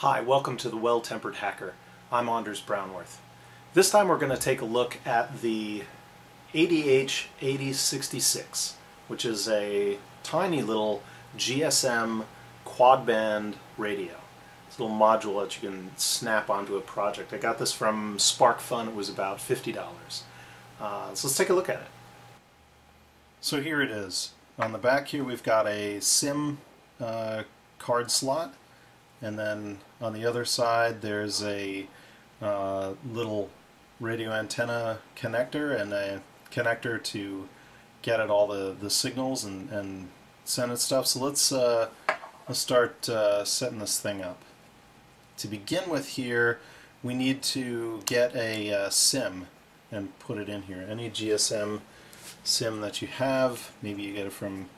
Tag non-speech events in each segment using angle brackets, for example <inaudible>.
Hi, welcome to the Well-Tempered Hacker. I'm Anders Brownworth. This time we're going to take a look at the ADH 8066, which is a tiny little GSM quad-band radio. It's a little module that you can snap onto a project. I got this from SparkFun. It was about $50. Uh, so let's take a look at it. So here it is. On the back here we've got a SIM uh, card slot and then on the other side there's a uh, little radio antenna connector and a connector to get at all the, the signals and, and send it stuff. So let's, uh, let's start uh, setting this thing up. To begin with here we need to get a uh, SIM and put it in here. Any GSM SIM that you have, maybe you get it from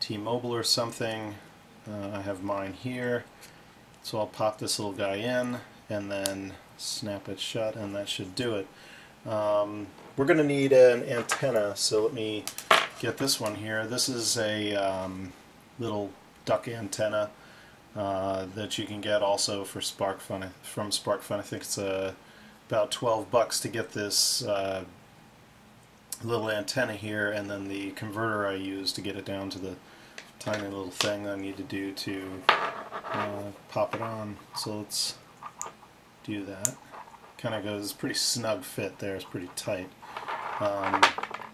T-Mobile or something. Uh, I have mine here. So I'll pop this little guy in and then snap it shut and that should do it. Um, we're going to need an antenna, so let me get this one here. This is a um, little duck antenna uh, that you can get also for SparkFun from SparkFun. I think it's uh, about 12 bucks to get this uh, little antenna here and then the converter I use to get it down to the tiny little thing I need to do to uh, pop it on. So let's do that. Kind of goes pretty snug fit there. It's pretty tight. Um,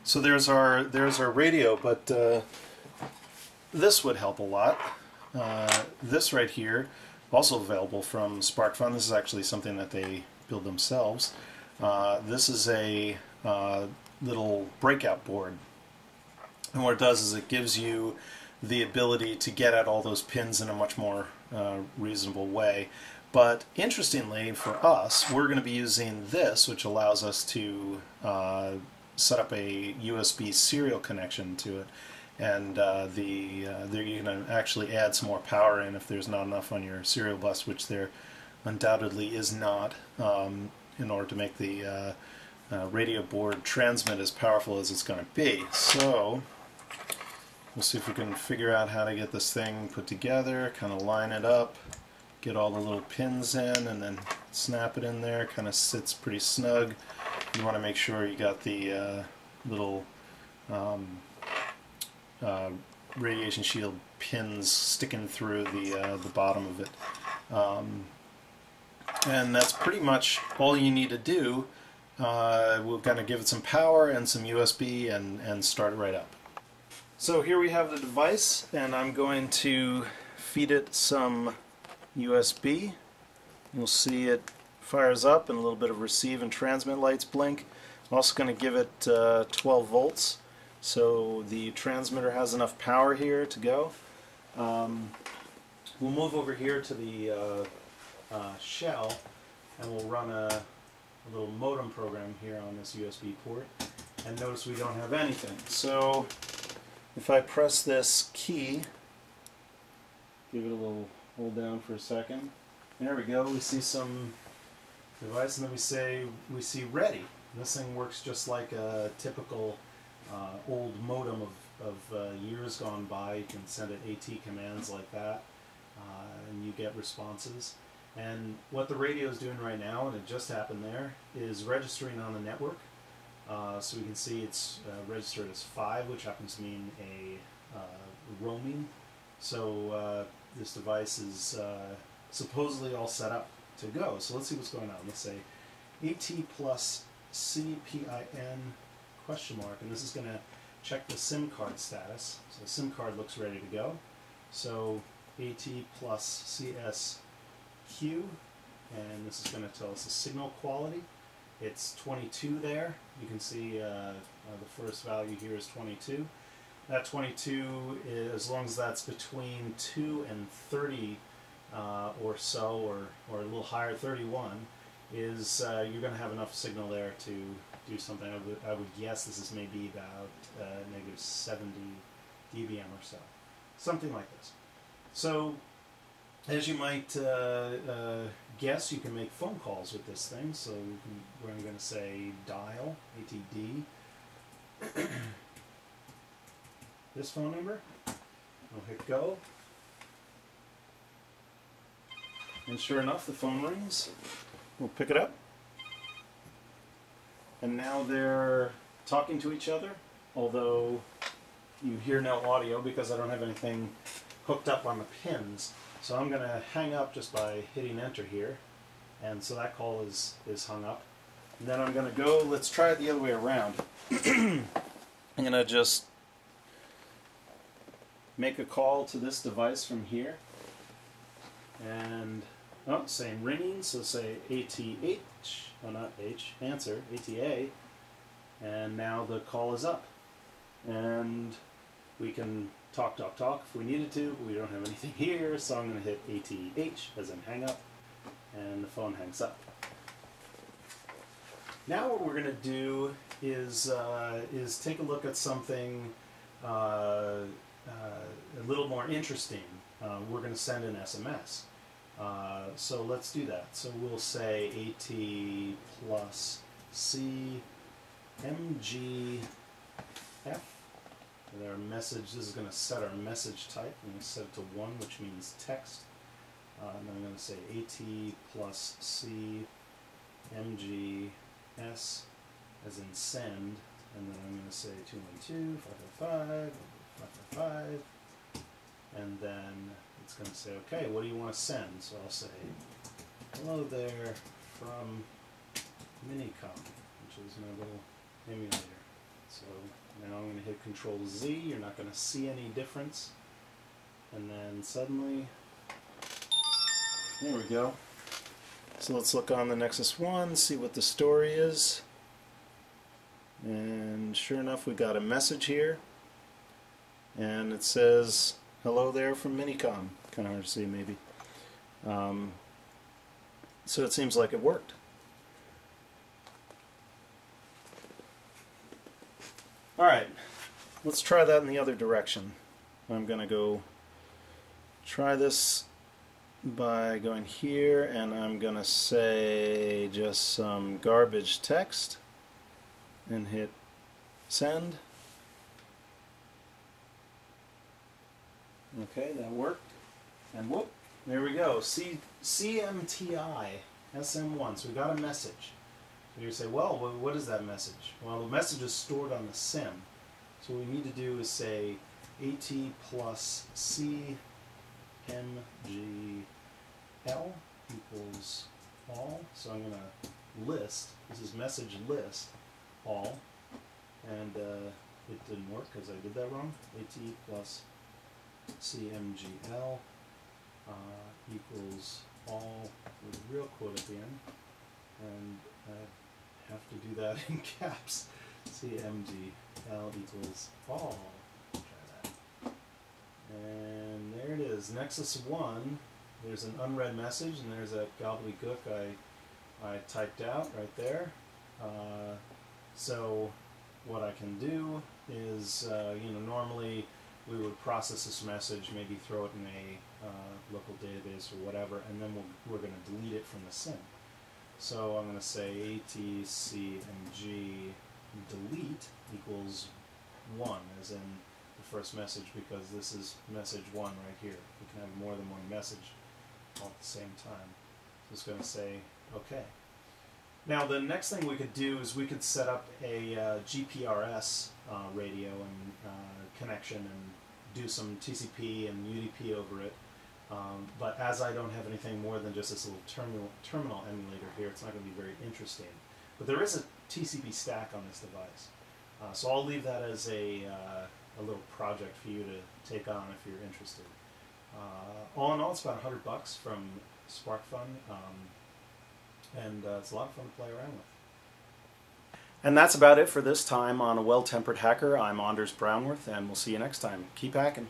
so there's our there's our radio, but uh, this would help a lot. Uh, this right here, also available from SparkFun. This is actually something that they build themselves. Uh, this is a uh, little breakout board. And what it does is it gives you the ability to get at all those pins in a much more uh, reasonable way. But interestingly for us, we're going to be using this, which allows us to uh, set up a USB serial connection to it. And uh, the uh, there you can actually add some more power in if there's not enough on your serial bus, which there undoubtedly is not, um, in order to make the uh, radio board transmit as powerful as it's going to be. So we'll see if we can figure out how to get this thing put together, kind of line it up, get all the little pins in, and then snap it in there. Kind of sits pretty snug. You want to make sure you got the uh, little um, uh, radiation shield pins sticking through the uh, the bottom of it. Um, and that's pretty much all you need to do. Uh, we're going to give it some power and some USB and, and start it right up. So here we have the device and I'm going to feed it some USB. You'll see it fires up and a little bit of receive and transmit lights blink. I'm also going to give it uh, 12 volts so the transmitter has enough power here to go. Um, we'll move over here to the uh, uh, shell and we'll run a, a, little modem program here on this USB port and notice we don't have anything. So if I press this key, give it a little hold down for a second, there we go, we see some device and then we say we see ready. This thing works just like a typical uh, old modem of, of uh, years gone by. You can send it AT commands like that uh, and you get responses. And what the radio is doing right now, and it just happened there, is registering on the network. Uh, so we can see it's uh, registered as 5, which happens to mean a uh, roaming. So uh, this device is uh, supposedly all set up to go. So let's see what's going on. Let's say AT plus CPIN question mark, and this is going to check the SIM card status. So the SIM card looks ready to go. So AT plus CS Q, and this is going to tell us the signal quality. It's 22 there. You can see uh, uh, the first value here is 22. That 22, is, as long as that's between 2 and 30 uh, or so, or, or a little higher, 31, is uh, you're going to have enough signal there to do something. I would, I would guess this is maybe about uh, negative 70 dBm or so. Something like this. So as you might uh, uh, guess, you can make phone calls with this thing. So can, we're going to say dial, ATD, <coughs> this phone number. We'll hit go. And sure enough, the phone rings. We'll pick it up. And now they're talking to each other, although you hear no audio because I don't have anything hooked up on the pins. So I'm going to hang up just by hitting enter here. And so that call is, is hung up. And then I'm going to go, let's try it the other way around. <clears throat> I'm going to just make a call to this device from here. And, oh, same ringing, so say ATH, oh not H, answer, ATA. And now the call is up. And we can talk, talk, talk if we needed to, but we don't have anything here, so I'm going to hit ATH as in hang up, and the phone hangs up. Now what we're going to do is, uh, is take a look at something uh, uh, a little more interesting. Uh, we're going to send an SMS. Uh, so let's do that. So we'll say AT plus C MGF and our message, this is going to set our message type. I'm going to set it to 1, which means text. Uh, and then I'm going to say AT plus C MG S as in send. And then I'm going to say 212 555 555. And then it's going to say, okay, what do you want to send? So I'll say, hello there from Minicom, which is my little emulator. So now I'm going to hit Control Z. You're not going to see any difference. And then suddenly, there we go. So let's look on the Nexus 1, see what the story is. And sure enough, we got a message here. And it says, hello there from Minicom. Kind of hard to see maybe. Um, so it seems like it worked. Alright, let's try that in the other direction. I'm going to go try this by going here and I'm going to say just some garbage text and hit send. Okay, that worked. And whoop, there we go. C CMTI SM1. So we got a message. So you say, well, what is that message? Well, the message is stored on the SIM. So what we need to do is say AT plus C MG equals all. So I'm going to list, this is message list, all. And uh, it didn't work because I did that wrong. AT plus CMGL uh, equals all with a real quote at the end. And uh, have to do that <laughs> in caps. CMGL equals all. Try that. And there it is, Nexus 1. There's an unread message, and there's that gobbledygook I, I typed out right there. Uh, so what I can do is, uh, you know, normally we would process this message, maybe throw it in a uh, local database or whatever, and then we'll, we're going to delete it from the SIM. So I'm going to say A T C and G delete equals 1, as in the first message, because this is message 1 right here. We can have more than one message all at the same time. So it's going to say OK. Now the next thing we could do is we could set up a uh, GPRS uh, radio and uh, connection and do some TCP and UDP over it um, but as I don't have anything more than just this little terminal, terminal emulator here, it's not going to be very interesting. But there is a TCP stack on this device. Uh, so I'll leave that as a, uh, a little project for you to take on if you're interested. Uh, all in all, it's about 100 bucks from SparkFun, um, and uh, it's a lot of fun to play around with. And that's about it for this time on A Well-Tempered Hacker. I'm Anders Brownworth, and we'll see you next time. Keep hacking.